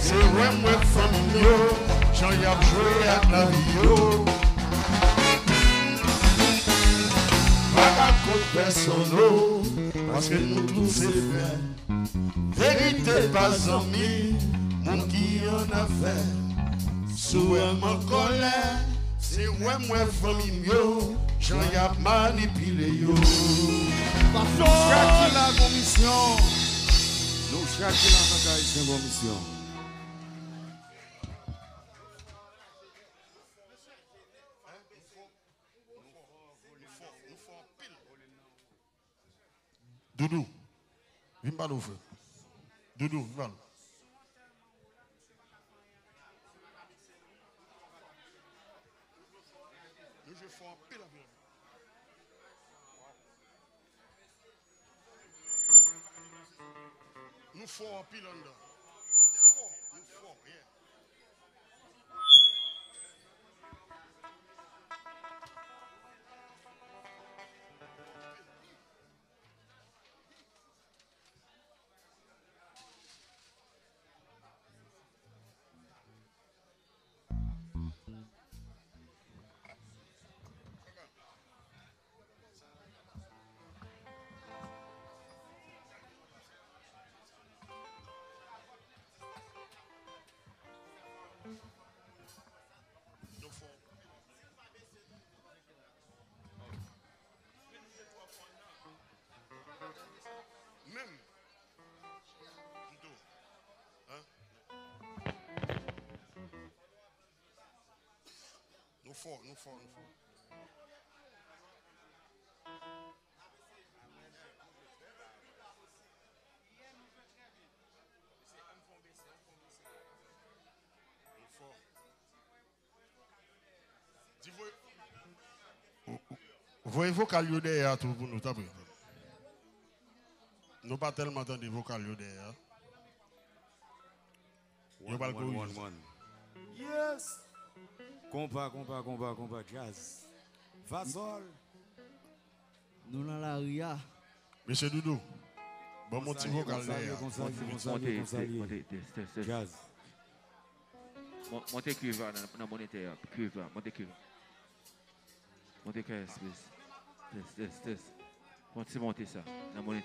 c'est ouais moi famille yo, j'en y a joué à la yo. Personne parce que nous tous c'est frères, vérité pas en mon qui en a fait. Souhait mon colère, c'est ouais moi famille yo, j'en y a manipulé yo. Nous cherchons la commission. Nous cherchons la commission. Doudou, viens pas nous frère. Doudou, viens. Nous faisons un pile en dedans. Nous fort, nous fort, nous fort. Nous fort. Voyez vocal derrière tout pour nous taper. Nous pas tellement entendu vocal derrière. One, pas le one, one. Yes. Combat, combat, combat, combat, jazz. Vasol. Nous dans la ria. Monsieur Doudou, bon mon petit vocal test. Jazz. Mon- Montez cuivre dans dans monétaire. Cuivre, montez cuivre. Montez caisse, please. Test, test, test. Montez, montez ça dans. Allez,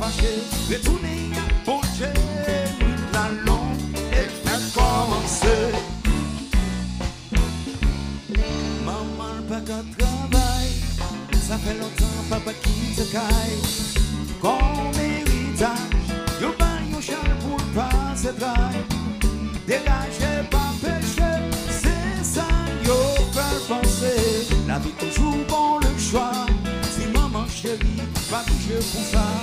fâché, retourner pocher la lampe et faire commencer. Maman, pas qu'à travail, ça fait longtemps, papa qui se caille. Comme héritage, yo pas yo pour pas se traille. Dégagez pas péché, c'est ça yo faire penser. La vie toujours bon le choix, si maman chérie, pas toucher pour ça.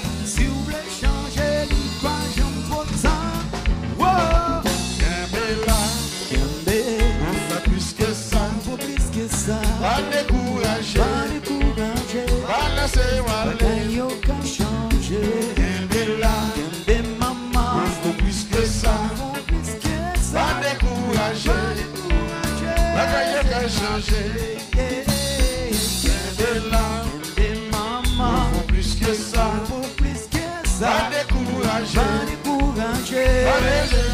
Pas laisser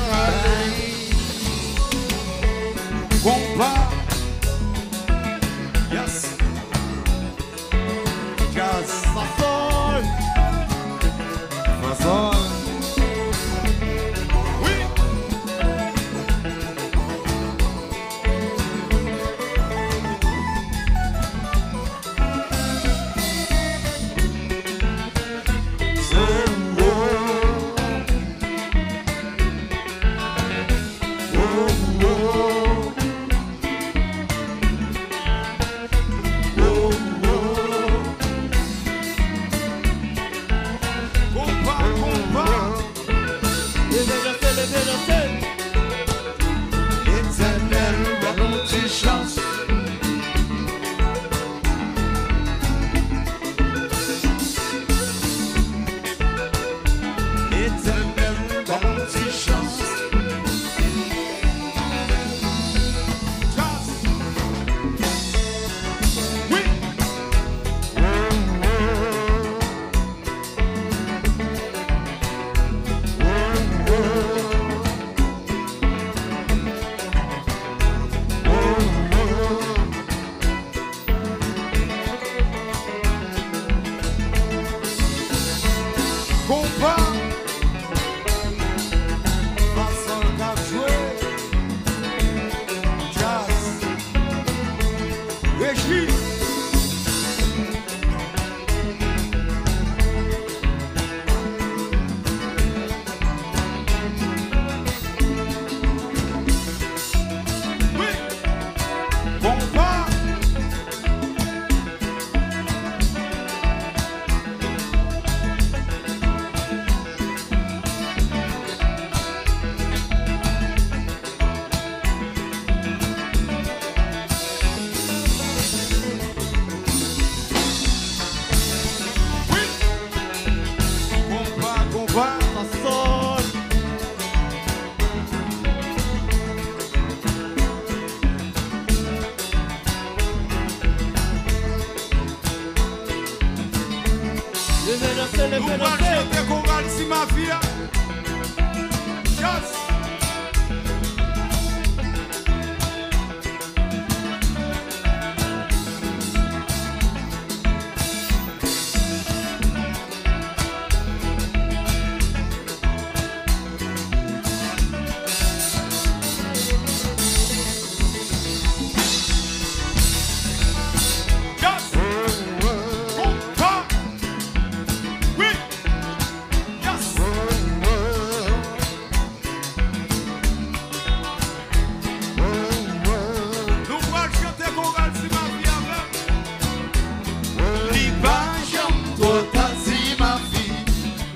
Nou pal chante kongan si ma fia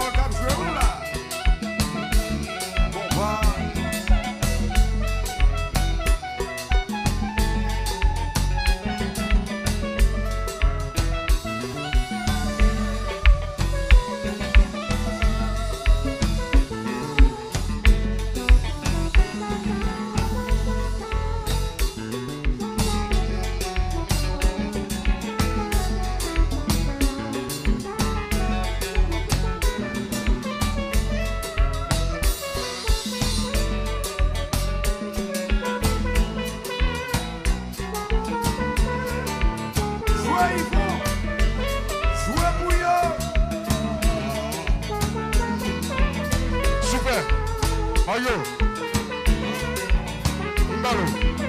all comes true. 만원